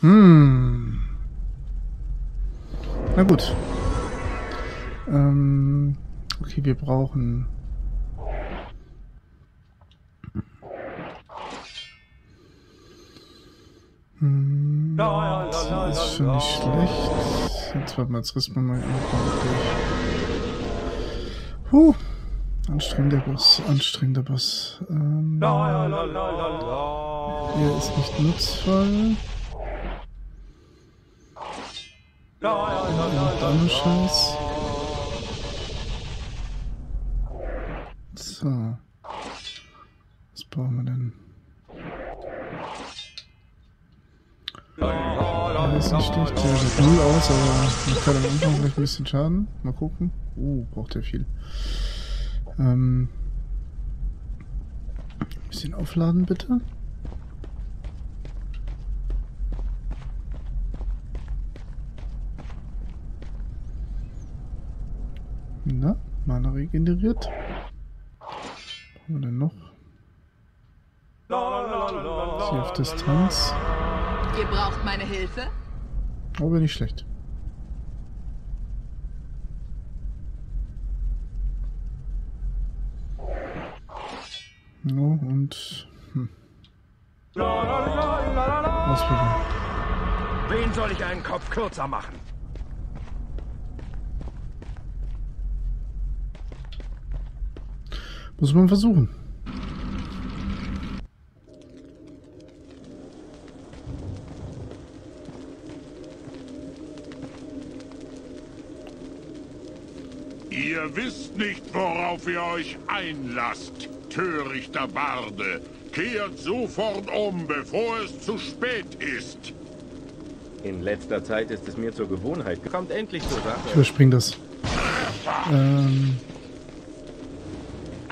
Hm. Na gut. Ähm, okay, wir brauchen... Hm, das ist schon nicht schlecht. Jetzt warte mal, jetzt rissen wir mal durch. Huh. Anstrengender Boss, anstrengender Boss. Ähm, hier ist nicht nutzvoll. Und Scheiß. So. Was brauchen wir denn? Ja, ist nicht. Der sieht null aus, aber man kann am Anfang vielleicht ein bisschen Schaden. Mal gucken. Uh, braucht er viel. Ähm, ein bisschen aufladen, bitte. Na, Mana regeneriert. Was haben wir denn noch? Sie auf Distanz. Ihr braucht meine Hilfe? Aber nicht schlecht. No, und... Hm. Ausprobieren. Wen soll ich einen Kopf kürzer machen? Muss man versuchen. Ihr wisst nicht, worauf ihr euch einlasst, törichter Barde. Kehrt sofort um, bevor es zu spät ist. In letzter Zeit ist es mir zur Gewohnheit. Kommt endlich zur Ich Sache. überspringe das. Ähm,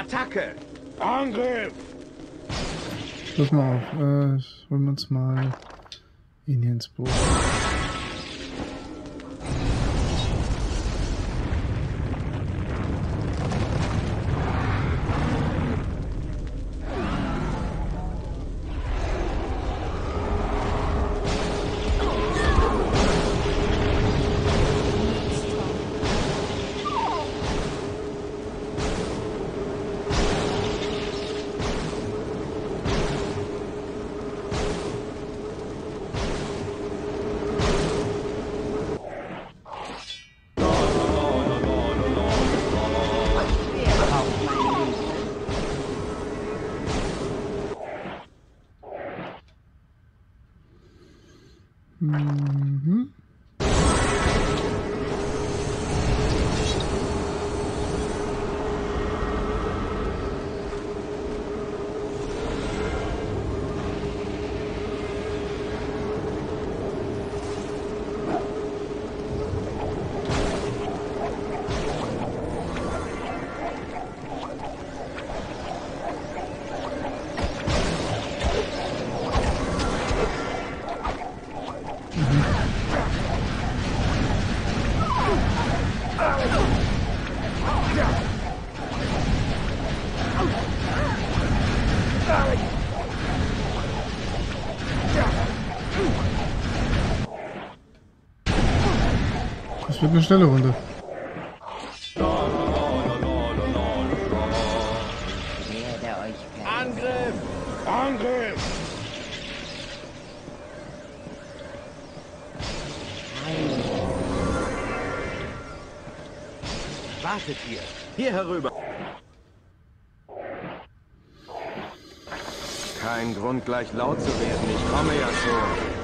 Attacke! Angriff! pass mal auf. Äh, holen wir uns mal ihn hier ins Boot. Wird eine schnelle Runde. Angriff! Angriff! Wartet ihr! Hier herüber! Kein Grund, gleich laut zu werden. Ich komme ja schon.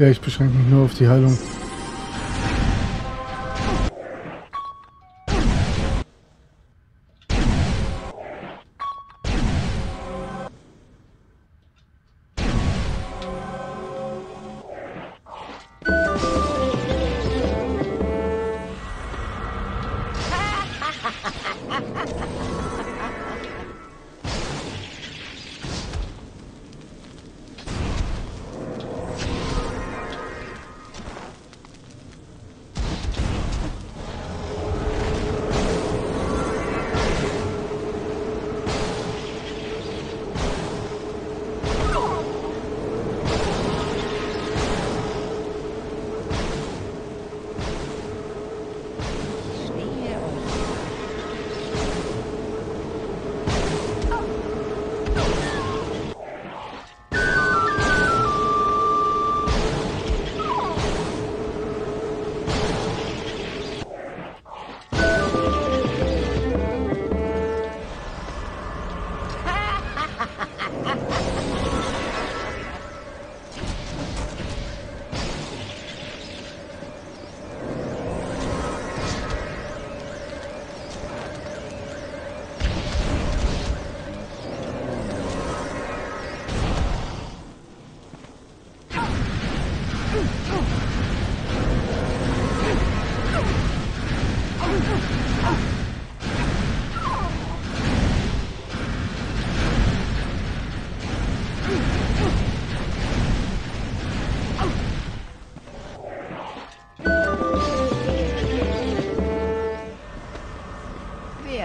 Ja, ich beschränke mich nur auf die Heilung.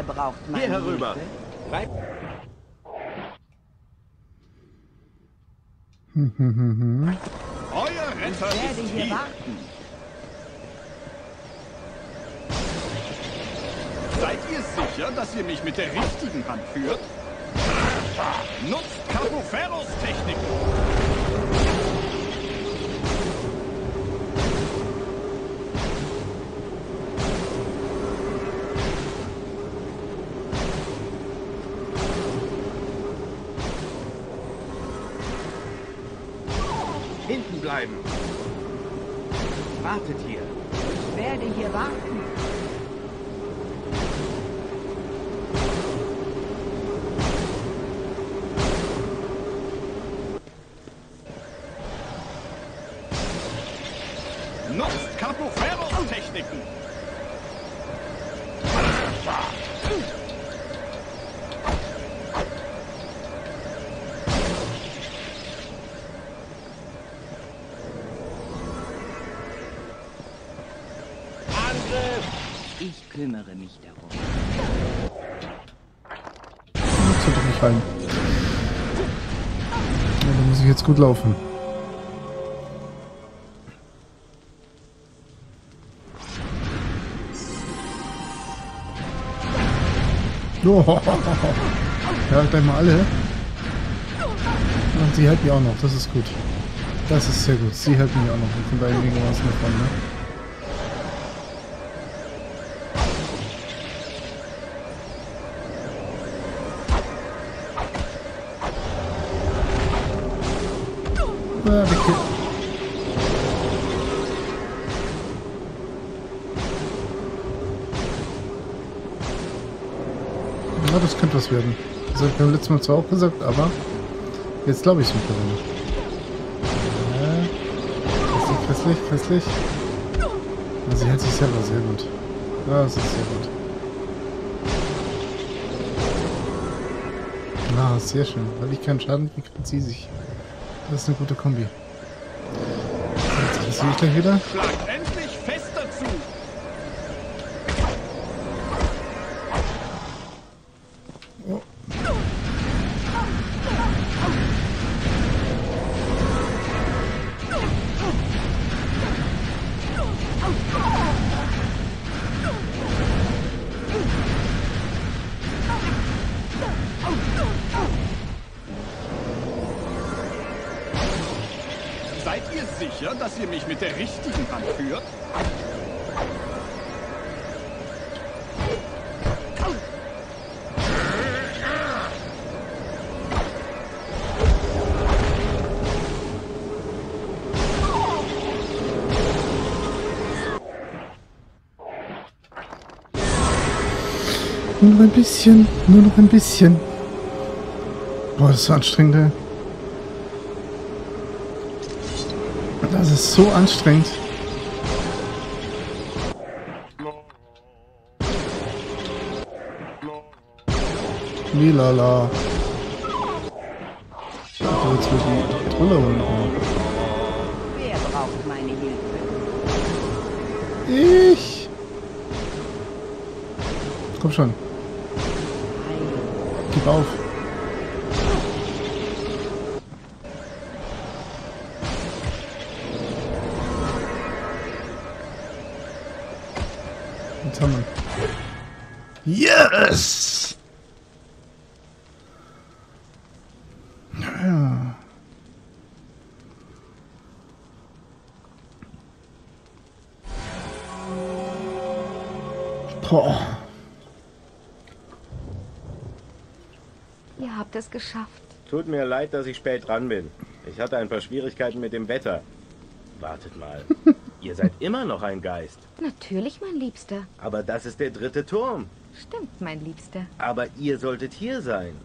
Braucht meine Hier herüber. Bleib. Euer Retter Ich werde ist hier hier. warten. Seid ihr sicher, dass ihr mich mit der richtigen Hand führt? Nutzt Capoferros Techniken. Wartet hier. Ich werde hier warten. Das sollte nicht fallen. Ja, da muss ich jetzt gut laufen. Oh, ja, gleich mal alle. Und sie hält mich auch noch, das ist gut. Das ist sehr gut. Sie hält mich auch noch. Und von daher einigermaßen davon, ne? Werden. Das habe ich beim letzten Mal zwar auch gesagt, aber jetzt glaube ich es mittlerweile. Ja. Christlich, christlich, christlich. Ja, sie hält sich selber sehr gut. Das ist sehr gut. Ah, sehr schön. Weil ich keinen Schaden kriege, kriegt sie sich. Das ist eine gute Kombi. Jetzt sehe ich gleich wieder. Noch ein bisschen. Nur noch ein bisschen. Boah, das ist so anstrengend, ey. Das ist so anstrengend. Lilala. Ich hab jetzt mit die Trolle holen. Wer braucht meine Hilfe? Ich. Komm schon, gib auf. Jetzt haben wir. Yes! Ja. Boah. Habt es geschafft. Tut mir leid, dass ich spät dran bin. Ich hatte ein paar Schwierigkeiten mit dem Wetter. Wartet mal. Ihr seid immer noch ein Geist. Natürlich, mein Liebster. Aber das ist der dritte Turm. Stimmt, mein Liebster. Aber ihr solltet hier sein.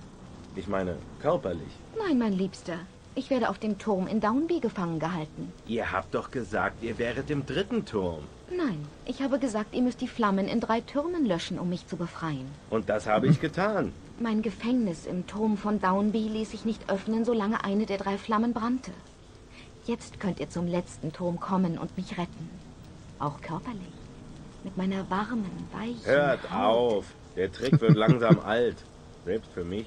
Ich meine, körperlich. Nein, mein Liebster. Ich werde auf dem Turm in Downby gefangen gehalten. Ihr habt doch gesagt, ihr wäret im dritten Turm. Nein, ich habe gesagt, ihr müsst die Flammen in drei Türmen löschen, um mich zu befreien. Und das habe ich getan. Mein Gefängnis im Turm von Downby ließ sich nicht öffnen, solange eine der drei Flammen brannte. Jetzt könnt ihr zum letzten Turm kommen und mich retten. Auch körperlich. Mit meiner warmen, weichen Hört Haut. auf. Der Trick wird langsam alt. Selbst für mich.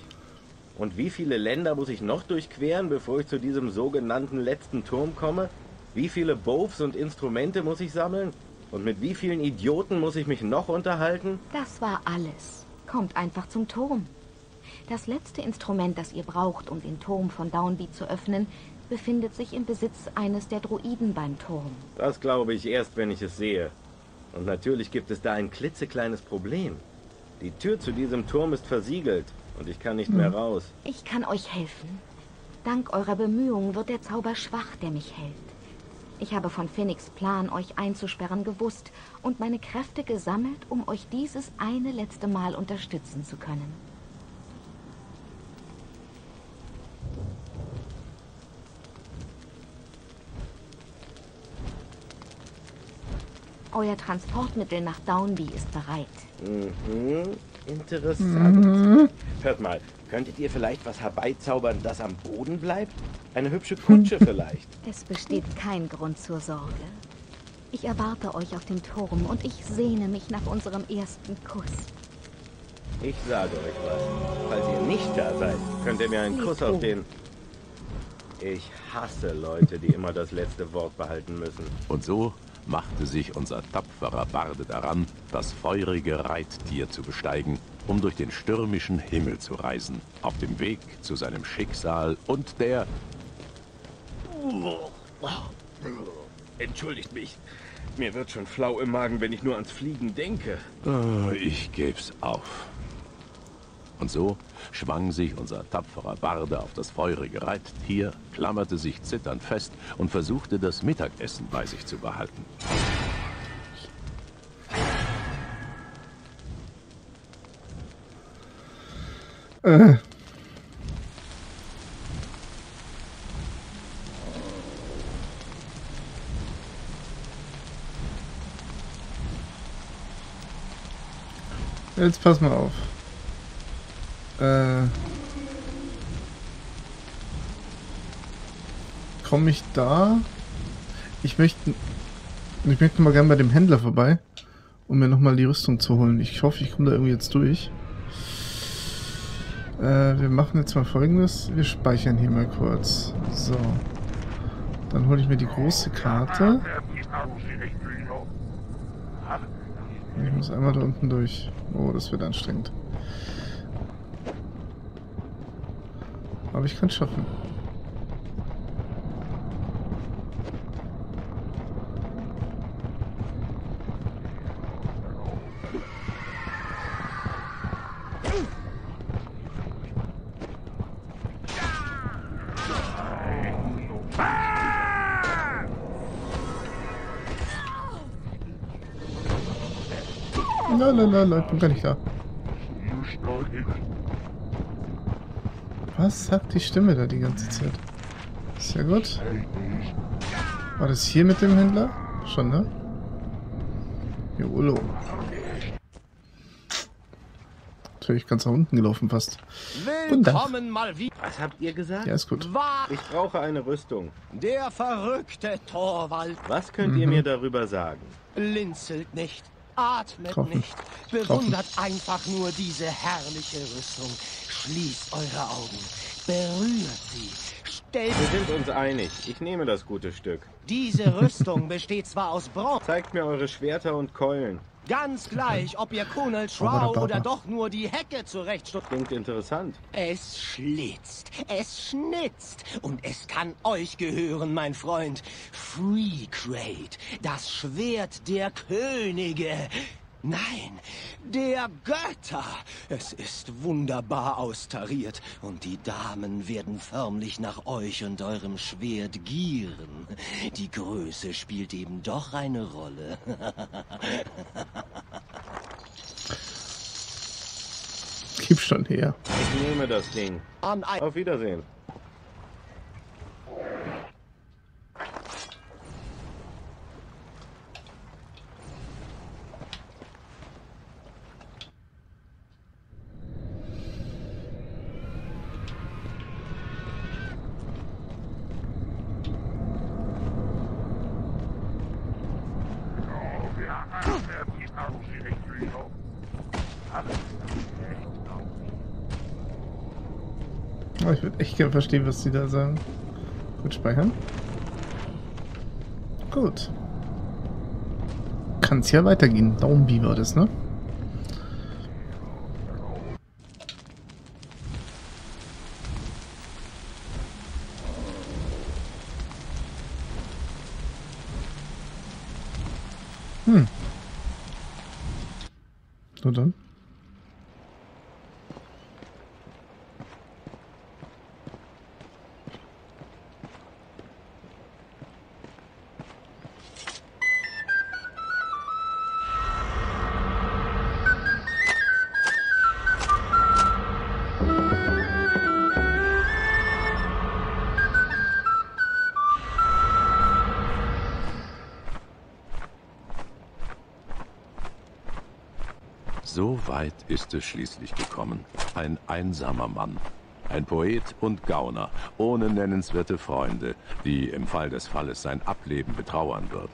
Und wie viele Länder muss ich noch durchqueren, bevor ich zu diesem sogenannten letzten Turm komme? Wie viele Bows und Instrumente muss ich sammeln? Und mit wie vielen Idioten muss ich mich noch unterhalten? Das war alles. Kommt einfach zum Turm. Das letzte Instrument, das ihr braucht, um den Turm von Downby zu öffnen, befindet sich im Besitz eines der Druiden beim Turm. Das glaube ich erst, wenn ich es sehe. Und natürlich gibt es da ein klitzekleines Problem. Die Tür zu diesem Turm ist versiegelt und ich kann nicht mehr raus. Ich kann euch helfen. Dank eurer Bemühungen wird der Zauber schwach, der mich hält. Ich habe von Phoenix Plan, euch einzusperren, gewusst und meine Kräfte gesammelt, um euch dieses eine letzte Mal unterstützen zu können. Euer Transportmittel nach Downby ist bereit. Mhm, interessant. Hört mal, könntet ihr vielleicht was herbeizaubern, das am Boden bleibt? Eine hübsche Kutsche vielleicht. Es besteht kein Grund zur Sorge. Ich erwarte euch auf dem Turm und ich sehne mich nach unserem ersten Kuss. Ich sage euch was. Falls ihr nicht da seid, könnt ihr mir einen Kuss auf den... Ich hasse Leute, die immer das letzte Wort behalten müssen. Und so machte sich unser tapferer Barde daran, das feurige Reittier zu besteigen, um durch den stürmischen Himmel zu reisen, auf dem Weg zu seinem Schicksal und der... Entschuldigt mich. Mir wird schon flau im Magen, wenn ich nur ans Fliegen denke. Äh, ich geb's auf. Und so schwang sich unser tapferer Barde auf das feurige Reittier, klammerte sich zitternd fest und versuchte, das Mittagessen bei sich zu behalten. Äh. Jetzt pass mal auf. Äh. Komme ich da? Ich möchte. Ich möchte mal gerne bei dem Händler vorbei, um mir nochmal die Rüstung zu holen. Ich hoffe, ich komme da irgendwie jetzt durch. Äh, wir machen jetzt mal folgendes. Wir speichern hier mal kurz. So. Dann hole ich mir die große Karte. Ich muss einmal da unten durch. Oh, das wird anstrengend. Aber ich kann es schaffen. La la la la, ich bin gar nicht da. Was sagt die Stimme da die ganze Zeit? Sehr gut. War das hier mit dem Händler? Schon, ne? Jolo. Natürlich ganz nach unten gelaufen fast. Willkommen mal wieder. Was habt ihr gesagt? Ja, ist gut. Ich brauche eine Rüstung. der verrückte Torwald Was könnt ihr mir darüber sagen? blinzelt nicht, atmet Kaufen. nicht, bewundert einfach nur diese herrliche Rüstung. Schließt eure Augen, berührt sie, stellt Wir sind uns einig. Ich nehme das gute Stück. diese Rüstung besteht zwar aus Bronze, Zeigt mir eure Schwerter und Keulen. Ganz gleich, ob ihr Kunel Shroud Baba. oder doch nur die Hecke zurechtstuft. Klingt interessant. Es schlitzt, es schnitzt und es kann euch gehören, mein Freund. Free Crate, das Schwert der Könige. Nein, der Götter. Es ist wunderbar austariert und die Damen werden förmlich nach euch und eurem Schwert gieren. Die Größe spielt eben doch eine Rolle. Gib schon her. Ich nehme das Ding. Auf Wiedersehen. Oh, gerne verstehen, was die da sagen. Gut, speichern. Gut. Kann es ja weitergehen. Daumen wie war das, ne? So weit ist es schließlich gekommen. Ein einsamer Mann. Ein Poet und Gauner, ohne nennenswerte Freunde, die im Fall des Falles sein Ableben betrauern würden.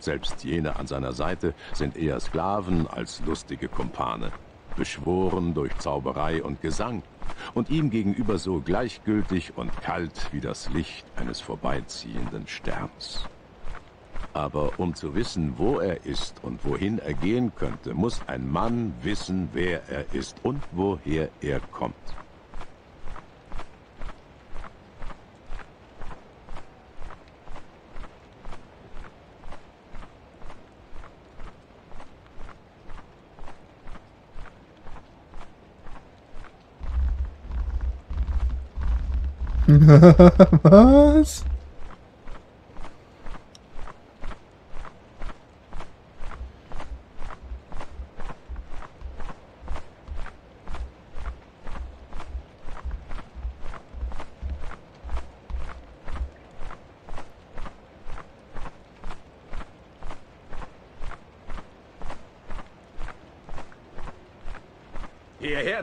Selbst jene an seiner Seite sind eher Sklaven als lustige Kumpane, beschworen durch Zauberei und Gesang und ihm gegenüber so gleichgültig und kalt wie das Licht eines vorbeiziehenden Sterns. Aber um zu wissen, wo er ist und wohin er gehen könnte, muss ein Mann wissen, wer er ist und woher er kommt. Was?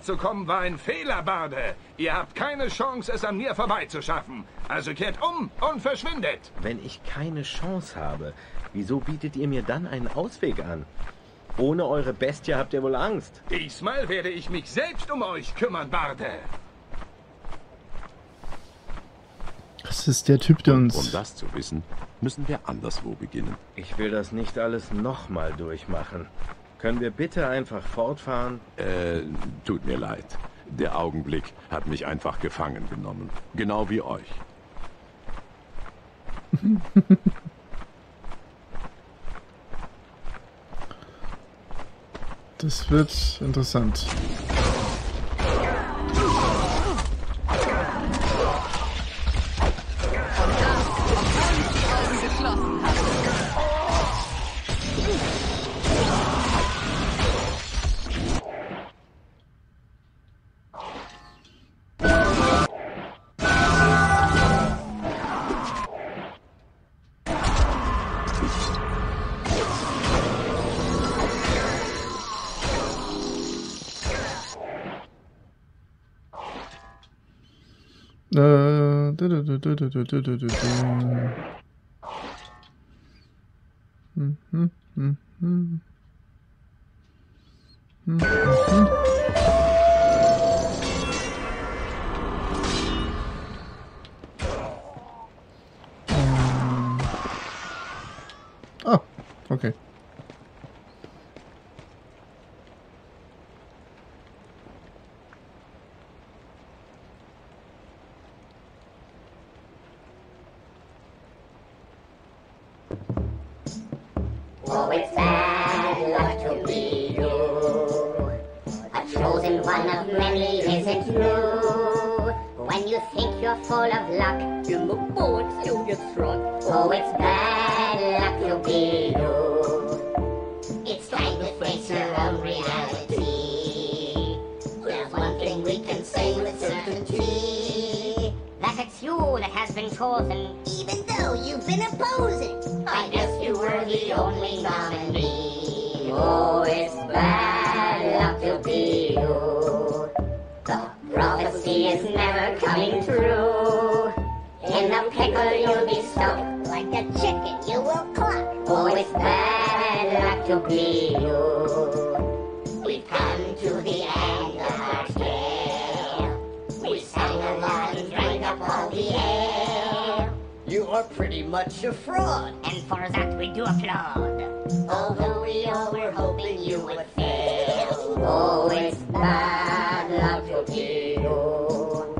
Zu kommen war ein Fehler, Barde. Ihr habt keine Chance, es an mir vorbeizuschaffen. Also kehrt um und verschwindet. Wenn ich keine Chance habe, wieso bietet ihr mir dann einen Ausweg an? Ohne eure Bestie habt ihr wohl Angst. Diesmal werde ich mich selbst um euch kümmern, Barde. Das ist der Typ, der Um uns... das zu wissen, müssen wir anderswo beginnen. Ich will das nicht alles nochmal durchmachen. Können wir bitte einfach fortfahren? Äh, tut mir leid. Der Augenblick hat mich einfach gefangen genommen. Genau wie euch. Das wird interessant. do, do, do, Oh, it's bad luck to be you. A chosen one of many isn't new. When you think you're full of luck, you look forward to your throat. Oh, it's bad luck to be you. It's time to face your own reality. There's one thing we can say with certainty. It's you that has been chosen, even though you've been opposing. I guess you were the only nominee. Oh, it's bad luck to be you. The prophecy is never coming true. In the pickle you'll be stuck. Like a chicken you will cluck. Oh, it's bad luck to be you. We've come to the end are pretty much a fraud. And for that we do applaud. Although we all were hoping you would fail. Oh, it's bad luck to be you.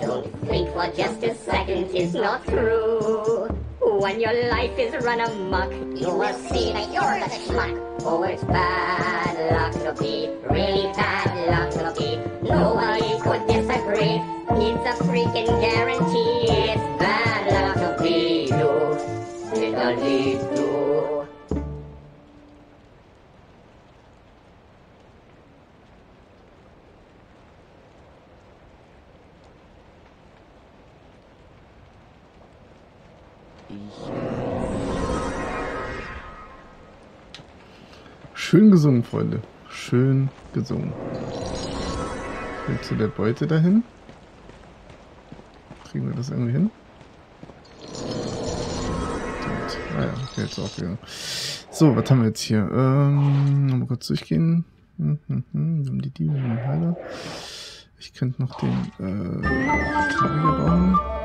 Don't think for just a second it's not true. When your life is run amok, you will see that you're the schmuck. Oh, it's bad luck to be, really bad luck to be. Nobody could disagree. It's a freaking guarantee. It's bad luck to be you. Schön gesungen, Freunde. Schön gesungen. Will zu der Beute dahin. Kriegen wir das irgendwie hin? Ah ja, okay, jetzt aufgegangen. So, was haben wir jetzt hier? Ähm, mal kurz durchgehen. Hm, hm, hm. Wir haben die Diebe, wir haben Heiler. Ich könnte noch den äh, Verteidiger bauen.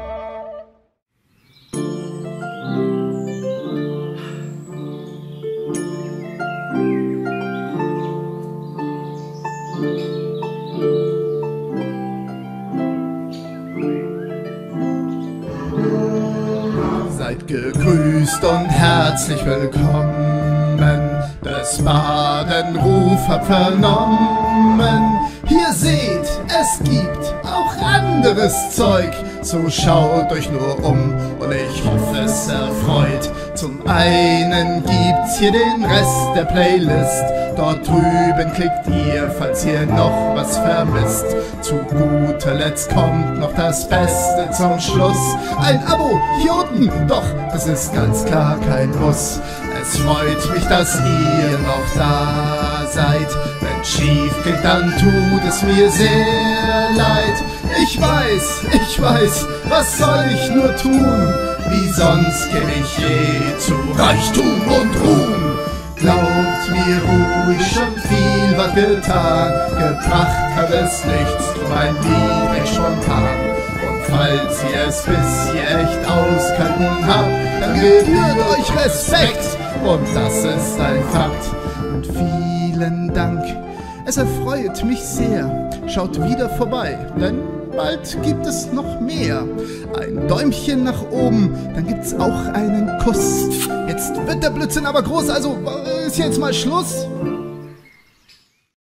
Gegrüßt und herzlich willkommen. Des Badenruf hab vernommen. Hier seht, es gibt auch anderes Zeug. So schaut euch nur um und ich hoffe es erfreut. Zum einen gibt's hier den Rest der Playlist. Dort drüben klickt ihr, falls ihr noch was vermisst. Zu guter Letzt kommt noch das Beste zum Schluss. Ein Abo hier unten, doch das ist ganz klar kein Muss. Es freut mich, dass ihr noch da seid. Wenn schief geht, dann tut es mir sehr leid. Ich weiß, ich weiß, was soll ich nur tun? Wie sonst käme ich je zu Reichtum und Ruhm. Glaubt mir ruhig, schon viel was getan. Gebracht hat es nichts, drum ein recht spontan. Falls ihr es bis hier echt auskanten habt, dann gebührt euch Respekt. Und das ist ein Fakt. Und vielen Dank. Es erfreut mich sehr. Schaut wieder vorbei, denn bald gibt es noch mehr. Ein Däumchen nach oben, dann gibt's auch einen Kuss. Jetzt wird der Blödsinn aber groß, also äh, ist jetzt mal Schluss.